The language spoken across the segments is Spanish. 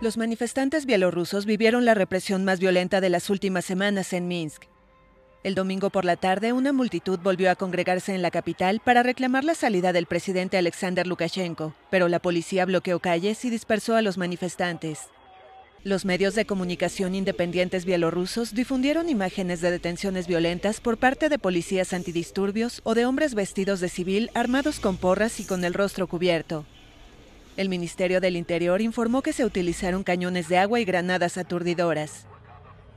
Los manifestantes bielorrusos vivieron la represión más violenta de las últimas semanas en Minsk. El domingo por la tarde, una multitud volvió a congregarse en la capital para reclamar la salida del presidente Alexander Lukashenko, pero la policía bloqueó calles y dispersó a los manifestantes. Los medios de comunicación independientes bielorrusos difundieron imágenes de detenciones violentas por parte de policías antidisturbios o de hombres vestidos de civil armados con porras y con el rostro cubierto. El Ministerio del Interior informó que se utilizaron cañones de agua y granadas aturdidoras.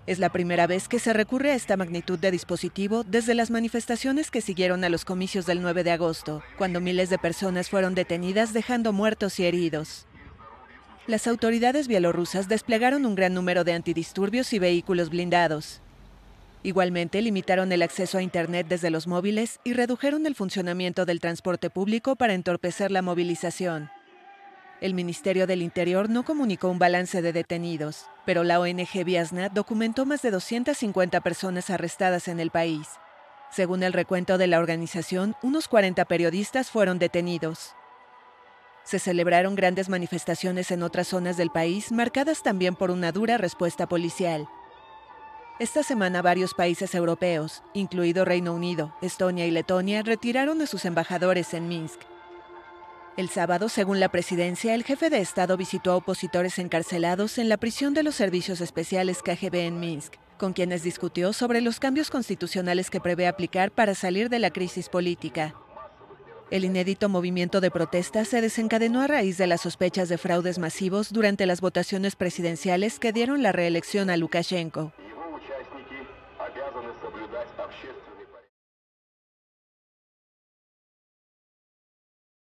Es la primera vez que se recurre a esta magnitud de dispositivo desde las manifestaciones que siguieron a los comicios del 9 de agosto, cuando miles de personas fueron detenidas dejando muertos y heridos. Las autoridades bielorrusas desplegaron un gran número de antidisturbios y vehículos blindados. Igualmente limitaron el acceso a Internet desde los móviles y redujeron el funcionamiento del transporte público para entorpecer la movilización. El Ministerio del Interior no comunicó un balance de detenidos, pero la ONG Viasna documentó más de 250 personas arrestadas en el país. Según el recuento de la organización, unos 40 periodistas fueron detenidos. Se celebraron grandes manifestaciones en otras zonas del país, marcadas también por una dura respuesta policial. Esta semana varios países europeos, incluido Reino Unido, Estonia y Letonia, retiraron a sus embajadores en Minsk. El sábado, según la presidencia, el jefe de Estado visitó a opositores encarcelados en la prisión de los servicios especiales KGB en Minsk, con quienes discutió sobre los cambios constitucionales que prevé aplicar para salir de la crisis política. El inédito movimiento de protesta se desencadenó a raíz de las sospechas de fraudes masivos durante las votaciones presidenciales que dieron la reelección a Lukashenko.